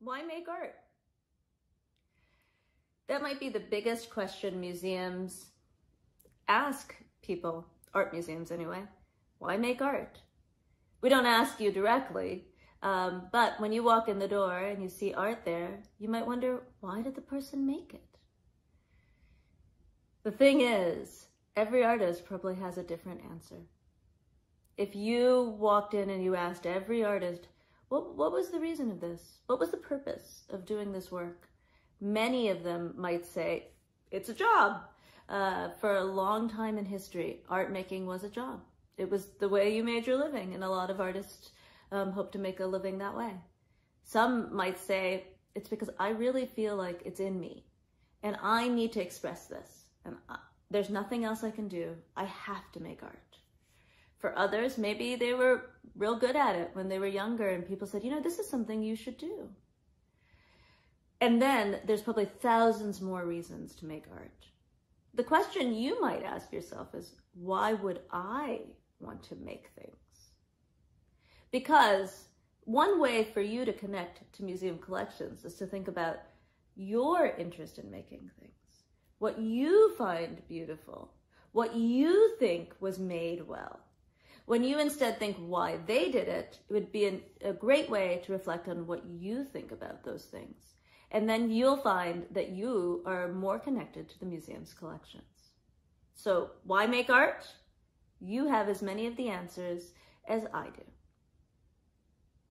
Why make art? That might be the biggest question museums ask people, art museums anyway. Why make art? We don't ask you directly, um, but when you walk in the door and you see art there, you might wonder, why did the person make it? The thing is, every artist probably has a different answer. If you walked in and you asked every artist, what, what was the reason of this? What was the purpose of doing this work? Many of them might say, it's a job. Uh, for a long time in history, art making was a job. It was the way you made your living, and a lot of artists um, hope to make a living that way. Some might say, it's because I really feel like it's in me, and I need to express this, and I, there's nothing else I can do. I have to make art. For others, maybe they were real good at it when they were younger and people said, you know, this is something you should do. And then there's probably thousands more reasons to make art. The question you might ask yourself is, why would I want to make things? Because one way for you to connect to museum collections is to think about your interest in making things, what you find beautiful, what you think was made well. When you instead think why they did it, it would be an, a great way to reflect on what you think about those things. And then you'll find that you are more connected to the museum's collections. So why make art? You have as many of the answers as I do.